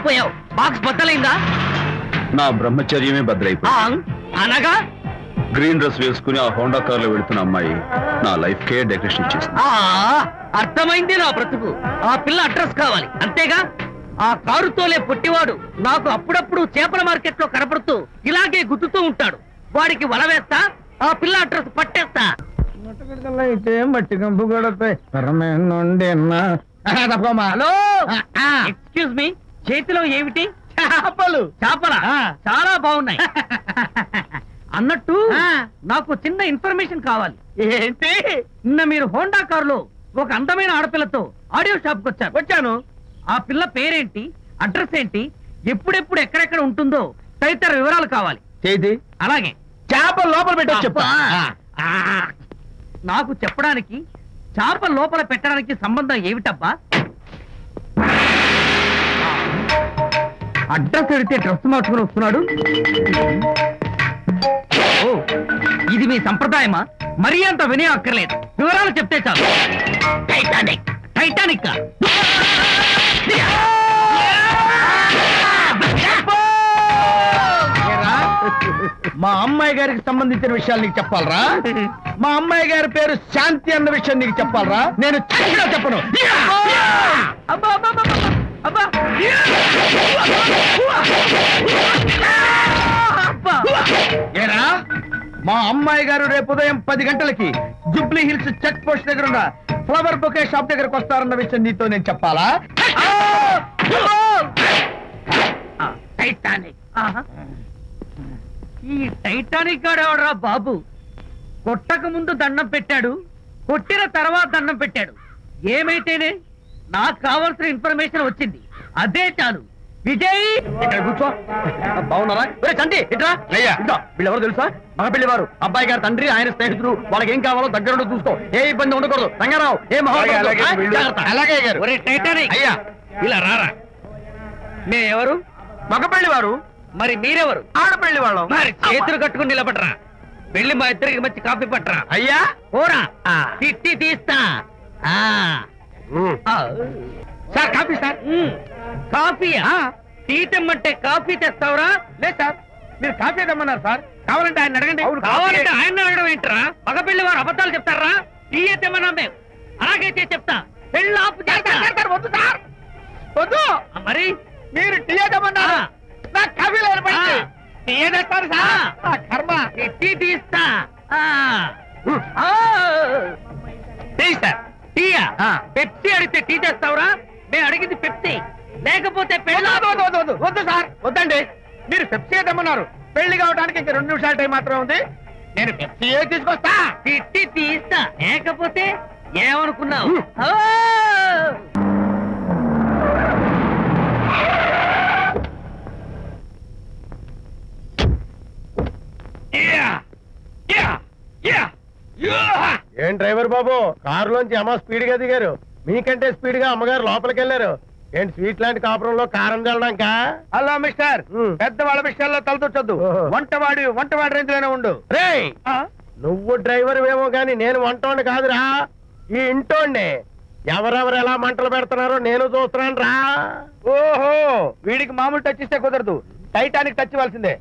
ఉండిపోయావు box బద్దలైందా? నా బ్రహ్మచర్యమే ఆ, భద్రైపోయింది అనగా? గ్రీన్ డ్రెస్ వేసుకుని ఆ హోండా కార్లో వెళ్తున్న అమ్మాయి నా లైఫ్ కే డెకరేషన్ ఇచ్చేసింది. ఆ అర్థమైంది నా బ్రతుకు. ఆ పిల్ల అడ్రస్ కావాలి. అంతేగా? ఆ కారు తోలే పొట్టివాడు నాకు అప్పుడప్పుడు చేపల మార్కెట్లో కనపడుతూ ఇలాగే గుద్దుతూ ఉంటాడు. వాడికి వల వేస్తా ఆ పిల్ల అడ్రస్ పట్టేస్తా. అయితే మట్టి కంపు కొడతాయి. హలో? Excuse me. చేతిలో ఏమిటి? చేపలు. చేపల. చాలా బాగున్నాయి. అన్నట్టు నాకు చిన్న ఇన్ఫర్మేషన్ కావాలి. ఏంటి? నిన్న మీరు హోండా కారులో ఒక అందమైన ఆడపిల్లతో ఆడియో షాప్ వచ్చారు. వచ్చాను. ఆ పిల్ల పేరేంటి? అడ్రస్ ఏంటి? ఎప్పుడెప్పుడు ఎక్కడెక్కడ ఉంటుందో తదితర వివరాలు కావాలి. చేతి? అలాగే. చేపలు లోపల పెట్టి చెప్పా అబ్బా. ఆ, నాకు చెప్పడానికి చేప లోపల పెట్టడానికి సంబంధం ఏమిటబ్బా? అడ్రస్ అడిగితే డ్రెస్ మార్చుకుని వస్తున్నాడు? ఓ ఇది మీ సంప్రదాయమా? మరీ అంత వినే అక్కర్లేదు. వివరాలు చెప్తే చాలు. Titanic Titanic? మా అమ్మాయి గారికి సంబంధించిన విషయాలు నీకు చెప్పాలరా? మా అమ్మాయి గారి పేరు శాంతి అన్న విషయం నీకు చెప్పాలరా? నేను చెప్పినా. చెప్పను అబ్బా. ఏరా? మా అమ్మాయి గారు రేపు ఉదయం పది గంటలకి జుబ్లీ హిల్స్ చెక్ పోస్ట్ దగ్గర ఉన్న ఫ్లవర్ బొకే షాప్ దగ్గరకు వస్తారన్న విషయం నీతో నేను చెప్పాలా? ఆ, టైటానిక్. ఆహా. ఈ టైటానిక్ గాడెవడరా బాబు? కొట్టక ముందు దండం పెట్టాడు కొట్టిన తర్వాత దండం పెట్టాడు. ఏమైతేనే నాకు కావాల్సిన ఇన్ఫర్మేషన్ వచ్చింది. అదే చాలు. విజయ్! ఇక్కడ కూర్చో. బాగున్నారా? ఒరే చంటి ఇట్రా. అయ్యా. ఇదిగో, వీళ్ళెవరో తెలుసా? మగ వారు అబ్బాయి గారి తండ్రి ఆయన స్నేహితులు వాళ్ళకి ఏం కావాలో దగ్గర చూసుకో. ఏ ఇబ్బంది ఉండకూడదు. రంగారావు ఏ అలాగే, గారు. అయ్యా. ఇలా రారా? మే ఎవరు మగపల్లి వారు మరి మీరెవరు? ఆడపల్లి వాళ్ళం మరి చేతులు కట్టుకుని నిలబడరా. వెళ్ళి మా ఇద్దరికి మంచి కాఫీ పట్టరా. అయ్యా. పోరా. ఆ. తిట్టి తీస్తా. ఆ. ఆ. Sir coffee sir. కాఫీయా? టీ తెమ్మంటే కాఫీ తెస్తావురా? లేదు సార్. మీరు కాఫీ తెమ్మన్నారు సార్. కావాలంటే ఆయన అడగండి. కావాలంటే ఆయన అడగడం ఏంట్రా? మగ పెళ్ళి వారు అబద్ధాలు చెప్తారా? టీ తెమ్మన్నా మేము. అలాగైతే చెప్తా. పెళ్ళి ఆపు చేస్తా. వద్దు సార్. వద్దు. మరి? మీరు టీ తెమ్మన్నారు. నాకు కాఫీ లేదు. టీ తెస్తారు సార్? కర్మ. తిట్టి తీస్తా. Tea sir. టీయా? ఆ. పెప్సీ అడిగితే టీ తెస్తావురా? మేము అడిగింది పెప్సీ. లేకపోతే పెళ్ళి వద్దు, సార్. వద్దండి. మీరు పెప్సీ తెమ్మన్నారు పెళ్ళి కావడానికి ఇంకా రెండు నిమిషాల టైం మాత్రం ఉంది. నేను పెప్సీ తీసుకొస్తా? తిట్టి తీస్తా. లేకపోతే ఏమనుకున్నావు! ఏం డ్రైవర్ బాబు? కారులోంచి అమ్మ స్పీడ్గా దిగారు. మీకంటే గా అమ్మగారు లోపలికి వెళ్ళారు ఏంటి స్వీట్ లాంటి కాపురంలో కారం చల్లడానిక? Hello mister. పెద్దవాళ్ళ విషయాల్లో తలదొచ్చొద్దు వంటవాడి వంటవాడి రేంజ్లోనే ఉండు రే నువ్వు డ్రైవర్ ఏమో గాని నేను వంటోండి కాదురా. ఈ ఇంటోండి ఎవరెవరు ఎలా మంటలు పెడుతున్నారో నేను చూస్తున్నాను రా. ఓహో! వీడికి మామూలు టచ్ ఇస్తే కుదరదు. టైటానిక్ టచ్ ఇవ్వాల్సిందే.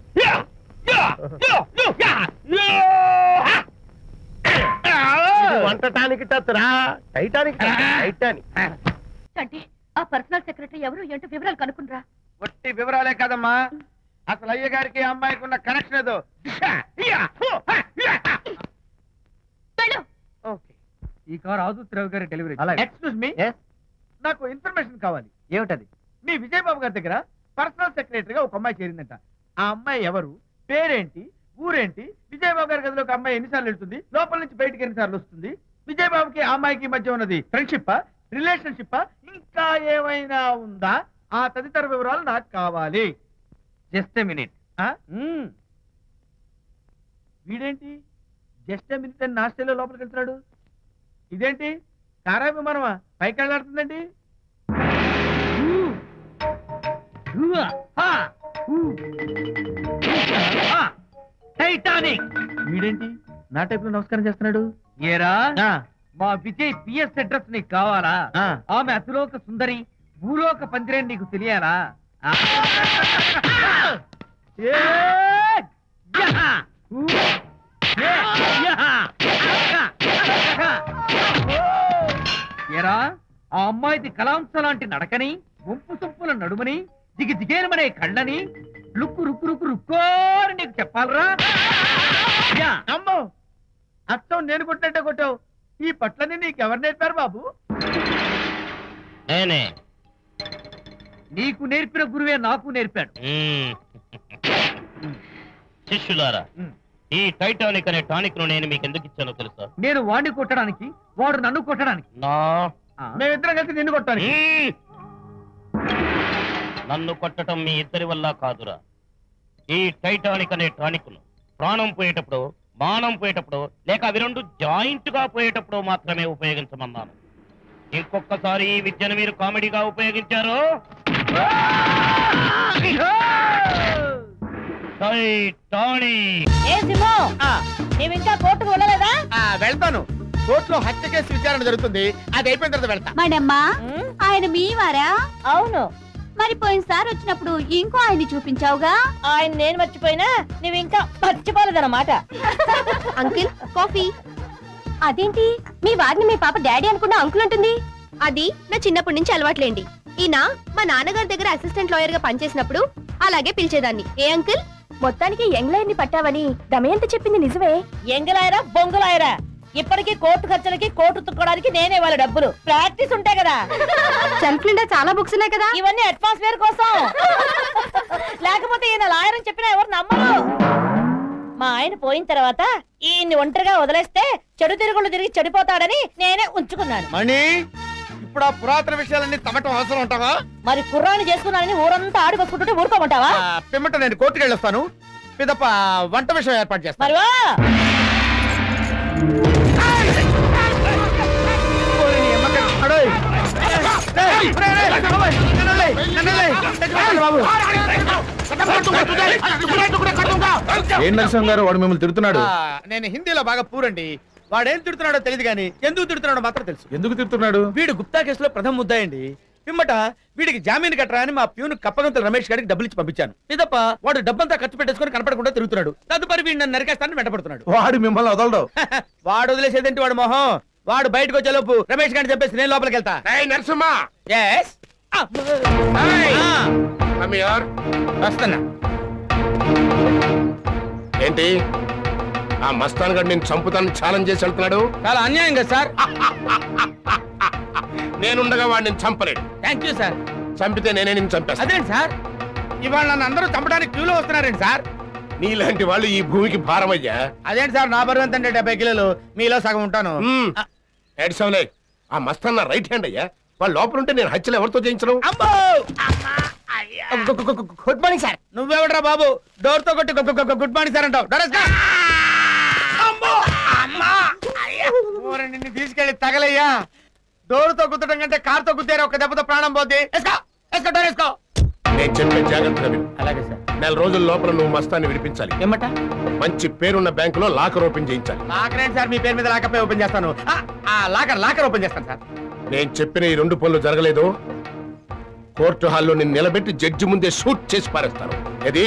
వంటటానికి టచ్ రా. టైటానిక్ టైటానిక్ అంటే ఆ పర్సనల్ సెక్రటరీ ఎవరు ఏంటో వివరాలు కనుక్కునరా ఒట్టి వివరాలే కదమ్మా. అసలు అయ్య గారికి అమ్మాయికి ఉన్న కనెక్షన్ ఏదో వెళ్ళు. ఓకే. ఈ కార్ ఆదుత్ రావు గారి డెలివరీ ఎక్స్క్యూజ్ మీ? నాకు ఇన్ఫర్మేషన్ కావాలి. ఏమిటది? మీ విజయబాబు గారి దగ్గర పర్సనల్ సెక్రటరీగా ఒక అమ్మాయి చేరిందంట. ఆ అమ్మాయి ఎవరు? పేరేంటి? ఊరేంటి? విజయబాబు గారి గదిలో ఒక అమ్మాయి ఎన్నిసార్లు వెళ్తుంది? లోపల నుంచి బయటికి ఎన్నిసార్లు వస్తుంది? విజయబాబుకి ఆ అమ్మాయికి మధ్య ఉన్నది ఫ్రెండ్షిప్ రిలేషన్షిప్ ఇంకా ఏమైనా ఉందా? ఆ తదితర వివరాలు నాకు కావాలి. Just minute? వీడేంటి? జస్ట్ మినిట్ అని నాస్టేలో లోపలికి వెళ్తున్నాడు. ఇదేంటి? కారా విమానమా పైకి వెళ్ళాడుతుందండి. టైటానిక్. వీడేంటి? నా టైప్లో నమస్కారం చేస్తున్నాడు. ఏరా? మా విజయ్ పిఎస్ అడ్రస్ నీకు కావాలా? ఆ. ఆమె అతిలోక సుందరి భూలోక పందిరే నీకు తెలియాలా! ఏరా ఆ అమ్మాయిది కలాంస లాంటి నడకని వంపు సొంపుల నడుమని దిగి దిగేనమనే కళ్ళని లుక్కు రుక్కు రుక్కు రుక్కోని నీకు చెప్పాలరా? యా! అమ్మో! అత్తం నేను కొట్టినట్టే కొట్టావు. ఈ పట్లని నీకు ఎవరు నేర్పారు బాబు? నేనే. నీకు నేర్పిన గురువే నాకు నేర్పాడు. శిష్యులారా. ఈ టైటానిక్ అనే టానిక్ను నేను మీకు ఎందుకు ఇచ్చానో తెలుసా? నేను వాడిని కొట్టడానికి వాడు నన్ను కొట్టడానికి. నా? మేమిద్దరం కలిసి నిన్ను కొట్టాను మ్మ్. నన్ను కొట్టడం మీ ఇద్దరి వల్ల కాదురా. ఈ టైటానిక్ అనే టానిక్ను ప్రాణం పోయేటప్పుడు మానం పోయేటప్పుడు లేక అవి రెండు జాయింట్గా పోయేటప్పుడు మాత్రమే ఉపయోగించమన్నాను. ఇంకొకసారి ఈ విద్యను మీరు కామెడీగా ఉపయోగించారు? ఇంకా కోర్టుకు వెళ్ళలేదా? వెళ్తాను. కోర్టులో హత్య కేసు విచారణ జరుగుతుంది. అది అయిపోయిన తర్వాత వెళ్తా. మడమ్మా ఆయన మీవారా? అవును. మరి పోయినసారి వచ్చినప్పుడు ఇంకో ఆయన్ని చూపించావుగా? ఆయన నేను మర్చిపోయినా నువ్వు ఇంకా మర్చిపోలేదన్నమాట. Uncle coffee. అదేంటి? మీ వారిని మీ పాప డాడీ అనుకున్న అంకుల్ ఉంటుంది అది నా చిన్నప్పటి నుంచి అలవాట్లేండి. ఈయన మా నాన్నగారి దగ్గర అసిస్టెంట్ లాయర్గా పనిచేసినప్పుడు అలాగే పిలిచేదాన్ని. ఏ అంకుల్? మొత్తానికి యంగ్ లాయర్ని పట్టావని దమయంత చెప్పింది నిజమే. ఎంగలాయరా బొంగులాయరా ఇప్పటికీ కోర్టు ఖర్చులకి కోర్టు తుక్కోవడానికి నేనే వాళ్ళ డబ్బులు. ప్రాక్టీస్ ఉంటాయి కదా. సెల్ఫ్ నిండా చాలా బుక్స్ ఉన్నాయి కదా. ఇవన్నీ అట్మాస్ఫియర్ కోసం. లేకపోతే ఈయన లాయర్ అని చెప్పినా ఎవరు నమ్మరు. మా ఆయన పోయిన తర్వాత ఈయన్ని ఒంటరిగా వదిలేస్తే చెడు తిరుగుళ్ళు తిరిగి చెడిపోతాడని నేనే ఉంచుకున్నాను. మణి ఇప్పుడు ఆ పురాతన విషయాలన్నీ తమటం అవసరం ఉంటావా మరి కుర్రాన్ని చేసుకున్నానని ఊరంతా ఆడికొచ్చుకుంటుంటే ఊరుకోమంటావా? పిమ్మట నేను కోర్టుకు వెళ్ళొస్తాను. పిదప వంట విషయం ఏర్పాటు చేస్తాను. ఏం నరసింహ గారు? వాడు మిమ్మల్ని తిడుతున్నాడు. నేను హిందీలో బాగా పూరండి వాడేం తిడుతున్నాడో తెలియదు కానీ ఎందుకు తిడుతున్నాడో మాత్రం తెలుసు. ఎందుకు తిడుతున్నాడు? వీడు గుప్తా కేసులో ప్రథమ ముద్దాయండి పిమ్మట వీడికి జామీన్ కట్టరా అని మా ప్యూన్ కప్పగంతుల రమేష్ గారికి డబ్బులు ఇచ్చి పంపించాను. ఇదప్ప వాడు డబ్బంతా ఖర్చు పెట్టేసుకొని కనపడకుండా తిరుగుతున్నాడు. తదుపరి వీడు నన్ను నరికేస్తానని వెంటపడుతున్నాడు. వాడు మిమ్మల్ని వదలడు. వాడు వదిలేసేదేంటి వాడు మొహం? వాడు బయటకు వచ్చేలోపు రమేష్ గారిని చెప్పేసి నేను లోపలికి వెళ్తా. నరసింహ! వస్తున్నా. ఏంటి? ఆ మస్తాన్ గడ్ నేను చంపుతాను ఛాలెంజ్ చేసి వెళ్తున్నాడు? చాలా అన్యాయం కదా సార్. నేనుండగా వాడిని చంపలేడు. థ్యాంక్ యూ సార్ చంపితే నేనే నిన్ను చంపేస్తాను అదేంటి సార్? ఇవాళ నన్ను అందరూ చంపడానికి క్యూలో వస్తున్నారండి సార్? నీలాంటి వాళ్ళు ఈ భూమికి భారమయ్యా? అదేంటి సార్? నా బరువు ఎంత అంటే డెబ్బై కిలోలు. మీలో సగం ఉంటాను. మ్మ్. ఏడ్సంలే ఆ మస్తాన్ నా రైట్ హ్యాండ్ అయ్యా. వాళ్ళు లోపల ఉంటే నేను హత్యలు ఎవరితో చేయించను? అమ్మో! గుడ్ మార్నింగ్ సార్ నువ్వెవడరా బాబు? డోర్తో కొట్టి గుడ్ మార్నింగ్ సార్ అంటావు. నిన్ను తీసుకెళ్ళి తగలయ్యా. డోర్తో గుద్దడం కంటే కార్తో గుద్దారు ఒక దెబ్బతో ప్రాణం పోద్ది. వేసుకో వేసుకో డోర్ వేసుకో నేను చెప్పే జాగ్రత్తగా విను అలాగే సార్. నెల రోజుల లోపల నువ్వు మస్తాన్ని విడిపించాలి ఏమట మంచి పేరున్న బ్యాంకులో లాకర్ ఓపెన్ చేయించాలి. లాకర్ ఏంటి సార్? మీ పేరు మీద లాకర్ ఓపెన్ చేస్తాను. ఆ, లాకర్ లాకర్ ఓపెన్ చేస్తాను సార్. నేను చెప్పిన ఈ రెండు పనులు జరగలేదు. కోర్టు హాల్లో నేను నిలబెట్టి జడ్జి ముందే షూట్ చేసి పారేస్తాను. ఇది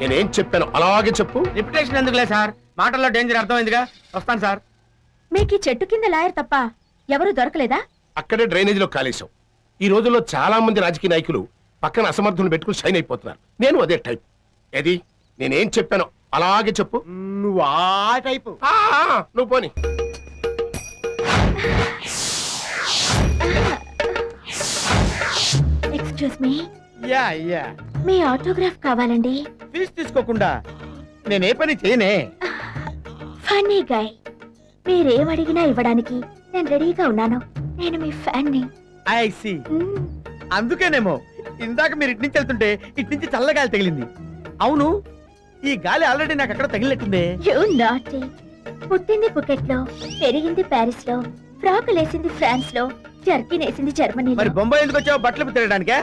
నేనేం చెప్పాను అలాగే చెప్పు. రిపిటేషన్ ఎందుకులే సార్? మాటల్లో డేంజర్ అర్థమైందిగా వస్తాను సార్. మీకు ఈ చెట్టు కింద లాయర్ తప్ప ఎవరు దొరకలేదా? అక్కడే డ్రైనేజీలో కాలేశాం ఈ రోజుల్లో చాలా మంది రాజకీయ నాయకులు పక్కన అసమర్థులు పెట్టుకుని షైన్ అయిపోతున్నారు. నేను అదే టైప్ ఏది? నేనేం చెప్పాను అలాగే చెప్పు. నువ్వు ఆ టైపు నువ్వు పోని. Excuse me yeah yeah. మీ ఆటోగ్రాఫ్ కావాలండి. ఫీజు తీసుకోకుండా నేను ఏ పని చేయనే? ఫన్నీ గాయ్ మీరేం అడిగినా ఇవ్వడానికి నేను రెడీగా ఉన్నాను. నేను మీ ఫ్యాన్ని. ఐ సి అందుకేనేమో ఇందాక మీరు ఇటు నుంచి వెళ్తుంటే ఇటు నుంచి చల్లగాలి తగిలింది. అవును ఈ గాలి ఆల్రెడీ నాకు అక్కడ తగిలినట్టుందే. యూ నాటి పుట్టింది పుకెట్లో పెరిగింది ప్యారిస్లో ఫ్రాక్ లేసింది ఫ్రాన్స్లో జర్కిన్ వేసింది మరి జర్మనీలో బొంబాయి ఎందుకు వచ్చావు బట్టలు తిరగడానికా?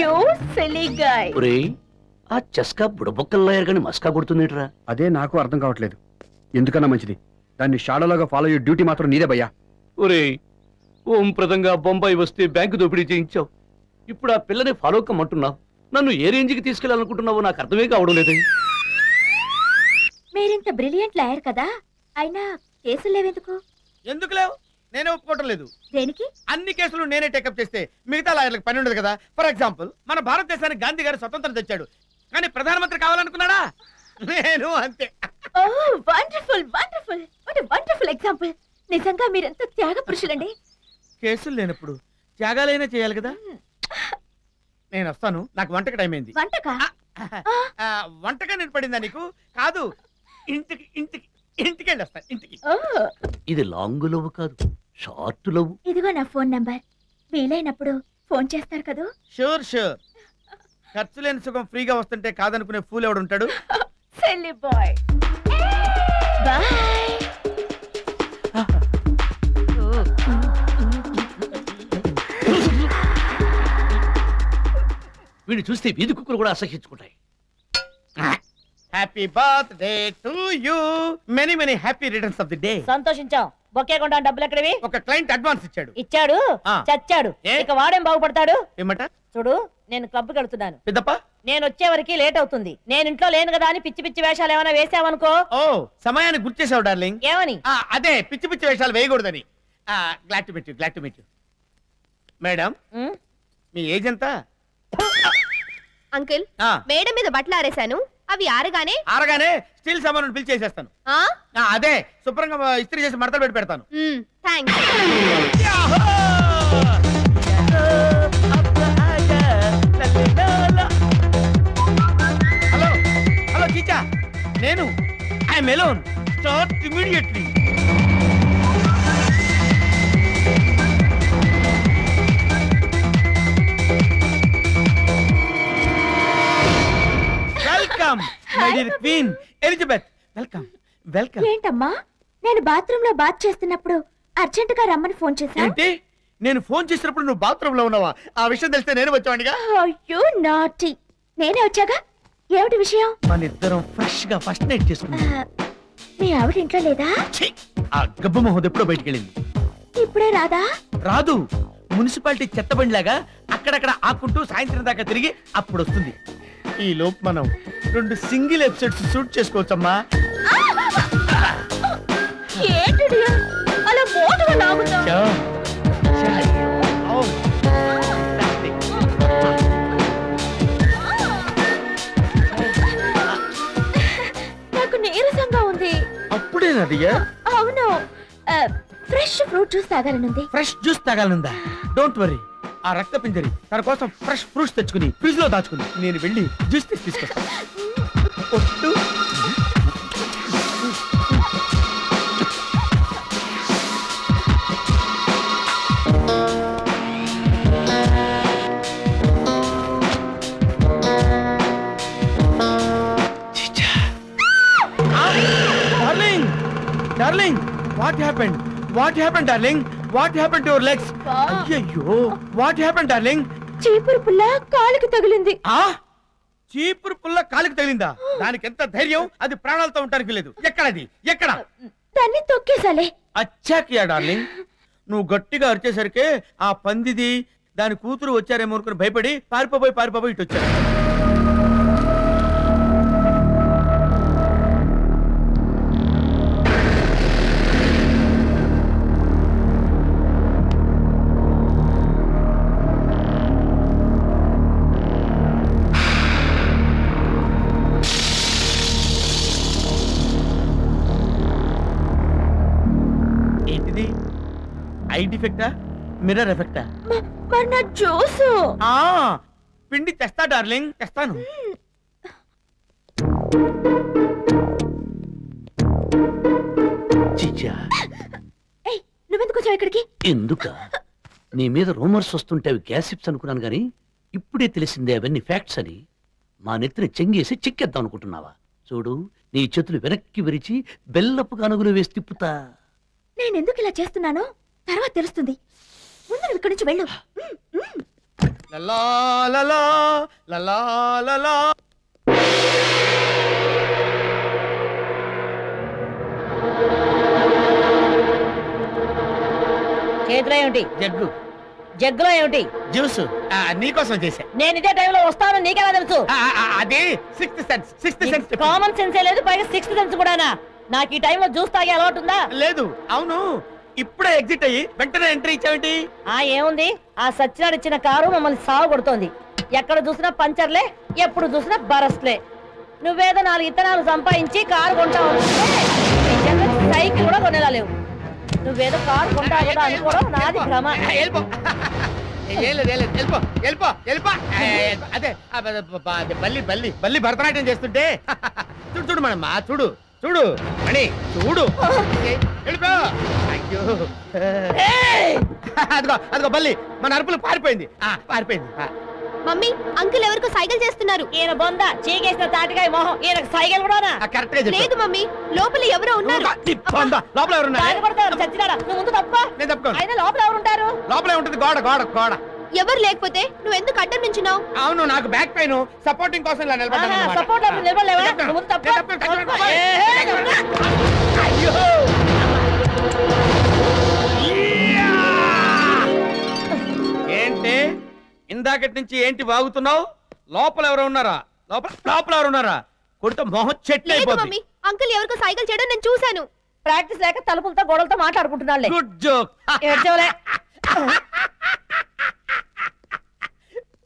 యూ సిలీ గాయ్ ఆ చెస్కా బుడబొక్కల లాయర్ గాని మస్కా కొడుతుందిట్రా? అదే నాకు అర్థం కావట్లేదు. ఎందుకన్నా మంచిది? దాన్ని షాడోలాగా ఫాలో అయ్యే డ్యూటీ మాత్రం నీదే భయ్యా. ఒరే ఓం ప్రదంగా బొంబాయి వస్తే బ్యాంకు దోపిడీ చేయించావు. ఇప్పుడు ఆ పిల్లని ఫాలో కమ్మంటున్నావు? నన్ను ఏ రేంజ్కి తీసుకెళ్ళాలనుకుంటున్నావో నాకు అర్థమే కావడం లేదు. మీరింత బ్రిలియంట్ లాయర్ కదా అయినా కేసులు లేవెందుకు? ఎందుకు లేవు? నేనే ఒప్పుకోవటం లేదు. దేనికి? అన్ని కేసులు నేనే టేకప్ చేస్తే మిగతా లాయర్లకు పని ఉండదు కదా. ఫర్ ఎగ్జాంపుల్ మన భారతదేశానికి గాంధీ గారు స్వతంత్రం తెచ్చాడు. కానీ ప్రధానమంత్రి కావాలనుకున్నాడా? నేను అంతే. ఓ wonderful wonderful. What wonderful example నిజంగా మీరెంత త్యాగ పురుషులండి కేసులు లేనప్పుడు త్యాగాలైనా చేయాలి కదా? నేను వస్తాను. నాకు వంటకి టైం అయింది. వంటకా? ఆ, వంటగా నేను పడిందా నీకు? కాదు. ఇంటికి ఇంటికి ఇంటికి వెళ్ళి వస్తాను ఇంటికి ఇది లాంగ్ లవ్ కాదు షార్ట్ లవ్. ఇదిగో నా ఫోన్ నంబర్. వీలైనప్పుడు ఫోన్ చేస్తారు కదూ? Sure sure. ఖర్చు లేని సుఖం ఫ్రీగా వస్తుంటే కాదనుకునే ఫూల్ ఎవడు ఉంటాడు సెల్లి బాయ్. వీడిని చూస్తే వీధి కుక్కలు కూడా అసహించుకుంటాయి happy birthday to you many many happy returns of the day సంతోషించాం. Bouquet కొండ డబ్బులు ఎక్కడివి? ఒక క్లయింట్ అడ్వాన్స్ ఇచ్చాడు. ఇచ్చాడు. చచ్చాడు? ఇక వాడేం బాగుపడతాడు? ఏమట? చూడు నేను క్లబ్ వెళ్తున్నాను. పెద్దప్ప? నేను వచ్చే వరకు లేట్ అవుతుంది. నేను ఇంట్లో లేను కదా అని పిచ్చి పిచ్చి వేషాలు ఏమైనా వేసావనుకో. ఓ సమయాన్ని గుర్తు చేసావు డార్లింగ్. ఏమని? ఆ, అదే పిచ్చి పిచ్చి వేషాలు వేయకూడదని. Glad to meet you glad to meet you madam me age ఎంత? అంకుల్ ఆ, మేడ మీద బట్టలు ఆరేశాను. అవి ఆరగానే? ఆరగానే స్టీల్ సామాన్ పిలిచేసేస్తాను అదే శుభ్రంగా ఇస్త్రీ చేసి మడతలు పెట్టి పెడతాను. హలో హలో చీచా. నేను I melon start immediately. My dear queen. Elizabeth welcome welcome. ఏంటమ్మా? నేను బాత్రూమ్లో బాత్ చేస్తున్నప్పుడు అర్జెంట్గా రమ్మని ఫోన్ చేశా ఏంటి? నేను ఫోన్ చేసినప్పుడు నువ్వు బాత్రూమ్లో ఉన్నావా? ఆ విషయం తెలిస్తే నేను వచ్చావాడిగా అయ్యో నాటి. నేనే వచ్చాగా? ఏమిటి విషయం? మన ఇద్దరం ఫ్రెష్గా ఫస్ట్ నైట్ చేసుకున్నాం. మీ ఆవిడ ఇంట్లో లేదా! ఆ గబ్బు మొహం ఎప్పుడో బయటికి వెళ్ళింది. ఇప్పుడే రాదా? రాదు. మున్సిపాలిటీ చెత్తబండిలాగా అక్కడక్కడ ఆకుంటూ సాయంత్రం దాకా తిరిగి అప్పుడు వస్తుంది ఈ లోపు మనం రెండు సింగిల్ ఎపిసోడ్స్ షూట్ చేసుకోవచ్చమ్మా. నాకు నీరసంగా ఉంది. అప్పుడేనా దిగా అవును. ఫ్రెష్ ఫ్రూట్ జ్యూస్ తాగాలనుంది. ఫ్రెష్ జ్యూస్ తాగాలనుందా? డోంట్ వరీ ఆ రక్త పింజరి తన కోసం ఫ్రెష్ ఫ్రూట్స్ తెచ్చుకుని ఫ్రిడ్జ్లో దాచుకుని నేను వెళ్ళి జ్యూస్ తీసి తీసుకొస్తాను darling what happened what happened darling? What happened to your legs అయ్యయ్యో వాట్ హ్యాపెండ్ డార్లింగ్ చీపురు పుల్ల కాలుకి తగిలింది. ఆ? చీపురు పుల్ల కాలికి తగిలిందా? దానికి ఎంత ధైర్యం? అది ప్రాణాలతో ఉండడానికి లేదు. ఎక్కడది? ఎక్కడ? దాన్ని తొక్కేసాలే అచ్చాకియా డార్లింగ్ నువ్వు గట్టిగా అరిచేసరికి ఆ పందిది దాని కూతురు వచ్చారేమో అనుకుని భయపడి పారిపోయి పారిపోయి ఇటు వచ్చారు ఐ డిఫెక్టా మిర్రర్ ఎఫెక్టా? మరి నా జ్యూసు ఆ పిండి తెస్తా డార్లింగ్ తెస్తాను. చిచ్చా. ఏయ్ నువ్వెందుకు వచ్చావు ఇక్కడికి? ఎందుక? నీ మీద రూమర్స్ వస్తుంటే అవి గ్యాసిప్స్ అనుకున్నాను గాని ఇప్పుడే తెలిసిందే అవన్నీ ఫ్యాక్ట్స్ అని. మా నెత్తిని చెంగేసి చిక్కేద్దాం అనుకుంటున్నావా? చూడు నీ చేతులు వెనక్కి విరిచి బెల్లపు కనుగులు వేసి తిప్పుతా. నేను ఎందుకు ఇలా చేస్తున్నానో? తర్వాత తెలుస్తుంది. ముందు ఇక్కడి నుంచి వెళ్ళు. చేతిలో ఏమిటి? జగ్గు. జగ్గులో ఏమిటి? జ్యూస్. నీకోసం చేశా. నేను ఇదే టైంలో వస్తాను నీకెలా తెలుసు? అది sixth sense sixth sense common సెన్సే లేదు పైగా సిక్స్త్ సెన్స్ కూడానా? నాకు ఈ టైంలో జ్యూస్ తాగే అలవాటు ఉందా? లేదు అవును. ఇప్పుడే ఎగ్జిట్ అయ్యి వెంటనే ఎంట్రీ ఇచ్చావేంటి ఆ ఏముంది ఆ సచ్చినాడు ఇచ్చిన కారు మమ్మల్ని సాగు కొడుతోంది ఎక్కడ చూసినా పంచర్లే ఎప్పుడు చూసినా బరస్లే నువ్వేదో నాలుగు ఇత్తనాలు సంపాదించి కారు కొంటావు సైకిల్ కూడా కొనేలా లేవు నువ్వేదో కారు కొంటావు అనుకోవడం నాది భ్రమ అదే బల్లి బల్లి బల్లి భరతనాట్యం చేస్తుంటే చూడు చూడు మనమ్మ చూడు చూడు అని చూడు అదిగో అదిగో బల్లి మన అరుపులు పారిపోయింది ఆ, పారిపోయింది ఆ. మమ్మీ అంకుల్ ఎవరికో సైకిల్ చేస్తున్నారు ఈయన బొంద చీకేసిన తాటికాయ మొహం ఈయనకు సైకిల్ కూడానా ఆ, కరెక్ట్గా. లేదు మమ్మీ లోపల ఎవరో ఉన్నారు బొంద. లోపల ఎవరున్నారు కొడతాడు చచ్చినాడా నువ్వు ముందు తప్ప నేను తప్పుకోను ఆయన లోపల ఎవరు ఉంటారు లోపలే ఉంటుంది గోడ గోడ గోడ ఎవరు లేకపోతే నువ్వు ఎందుకు అడ్డం నుంచున్నావు అవును నాకు బ్యాక్ పెయిన్ సపోర్టింగ్ కోసం ఇలా నిలబడ్డాను అన్నమాట. సపోర్ట్లో నిలబడలేవా నేను నువ్వు ముందు తప్ప అయ్యో ఏంటి ఇందాకటి నుంచి ఏంటి వాగుతున్నావు? లోపల ఎవరు ఉన్నారా? లోపల లోపల ఎవరు ఉన్నారా? కొడితే మొహం చెట్లు అయిపోతుంది అంకుల్ ఎవరికో సైకిల్ చేయడం నేను చూశాను. ప్రాక్టీస్ లేక తలుపులతో గోడలతో మాట్లాడుకుంటున్నాళ్ళే good joke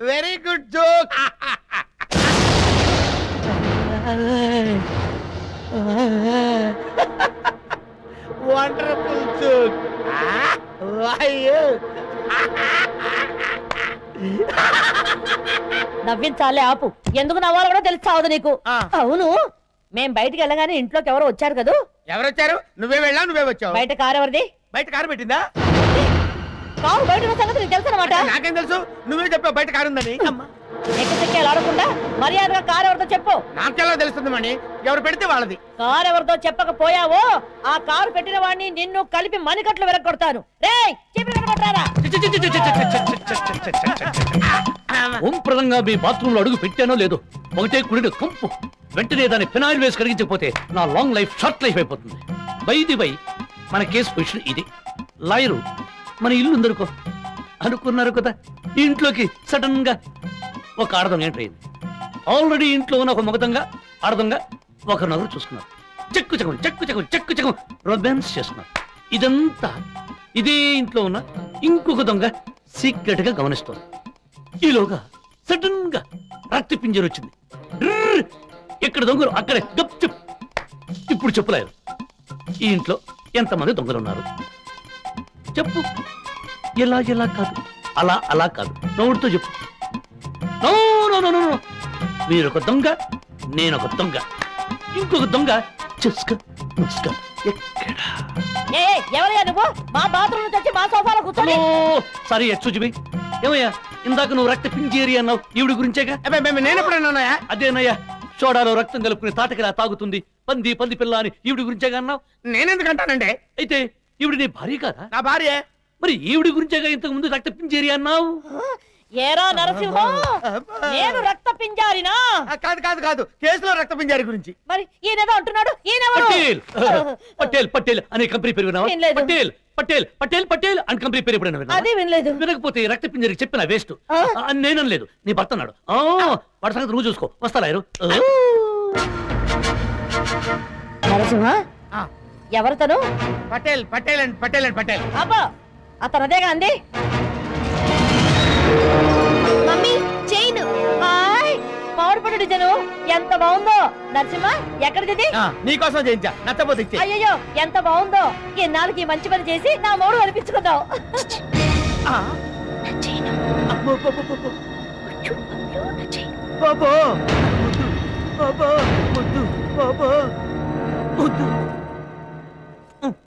very good joke wonderful joke నవ్వించాలే ఆపు. ఎందుకు నవ్వాలో కూడా తెలిసి చావదు నీకు. అవును మేం బయటికి వెళ్ళగానే ఇంట్లోకి ఎవరో వచ్చారు కదూ? ఎవరు వచ్చారు నువ్వే వెళ్ళావు నువ్వే వచ్చావు. బయట కారు ఎవరిది బయట కారు పెట్టిందా? కారు బయట ఉన్న సంగతి నీకు తెలుసు అనమాట నాకేం తెలుసు నువ్వే చెప్పావు బయట కారు ఉందని ఎక్కసెక్కేలు ఆడకుండా మర్యాదగా కారు ఎవరితో చెప్పు నాకెలా తెలుస్తుంది మణి ఎవరు పెడితే వాళ్ళది కారు ఎవరితో చెప్పకపోయావో ఆ కారు పెట్టిన వాడిని నిన్ను కలిపి మణికట్లు వెరగొడతాను కనబడ్డారా ఓంప్రదంగా మీ బాత్రూంలో అడుగు పెట్టానో లేదో ఒకటే కుడిన కంపు వెంటనే దాన్ని ఫినాయిల్ వేసి కరిగించకపోతే నా లాంగ్ లైఫ్ షార్ట్ లైఫ్ అయిపోతుంది బైది బై మన కేసు పొజిషన్ ఇది లాయరు మన ఇల్లు ఉందనుకో. అనుకున్నారు కదా ఈ ఇంట్లోకి సడన్గా ఒక ఆడదం ఎంటర్ అయింది. ఆల్రెడీ ఇంట్లో ఉన్న ఒక మగదంగా ఆడదంగా ఒకరినొకరు చూసుకున్నారు. చెక్కు చెక్కం చెక్కు చెక్కం చెక్కు చెక్కం రొమాన్స్ చేస్తున్నారు. ఇదంతా ఇదే ఇంట్లో ఉన్న ఇంకొక దొంగ సీక్రెట్గా గమనిస్తోంది. ఈలోగా సడన్గా రక్త పింజర్ వచ్చింది. ఎక్కడ దొంగలు? అక్కడే. గప్ చెప్ ఇప్పుడు చెప్పులేరు. ఈ ఇంట్లో ఎంతమంది దొంగలు ఉన్నారు? చెప్పు. ఎలా ఎలా కాదు. అలా అలా కాదు. నోటితో చెప్పు. No no no no no. మీరొక దొంగ నేనొక దొంగ. ఇంకొక దొంగ చెస్క ముస్క. ఎక్కడ? ఏ ఏ, ఎవరయ్యా నువ్వు? మా బాత్రూమ్ నుంచి వచ్చి మా సోఫాలో కూర్చొని సారీ ఎచ్చుజిబి ఏమయ్యా ఇందాక నువ్వు రక్త పింజేరి అన్నావు. ఈవిడి గురించేగా? నేను అదేనయ్యా సోడాలో రక్తం కలుపుకుని తాటకిలా తాగుతుంది. పంది పంది పిల్ల అని ఈవిడి గురించేగా అన్నావు? నేనెందుకంటానండి అయితే ఈవిడి నీ భార్య కాదా? నా భార్య. మరి ఈవిడి గురించేగా ఇంతకు ముందు రక్త పింజేరి అన్నావు? ఏరా నరసింహం నేను రక్త పింజారినా? కాదు కాదు కాదు. కేసులో రక్త పింజారి గురించి. మరి ఈయనేదో అంటున్నాడు పటేల్. పటేల్ పటేల్. అనే కంపెనీ పేరు విన్నావా. పటేల్ పటేల్ పటేల్ పటేల్ అని కంపెనీ పేరు ఎప్పుడైనా విన్నావా? అదే వినలేదు. వినకపోతే రక్త పింజరికి చెప్పిన వేస్ట్? నేనలేదు నీ భర్త అన్నాడు. ఆ, వాడి సంగతి నువ్వు చూసుకో. వస్తా లాయరు. నరసింహ? ఆ, ఎవరు తను? Patel Patel and Patel and Patel. అబ్బా అతను అదేగా అంది? Mummy chain. హాయ్ పౌడపడు డిజైను. ఎంత బాగుందో. నరసింహ ఎక్కడిది నీకోసం చేయించా. నచ్చపోతే ఇచ్చే అయ్యో ఎంత బాగుందో. ఇన్నాళ్ళకి ఈ మంచి పని చేసి నా మూడు అనిపించుకుందాం. బాబో బాబో బాబో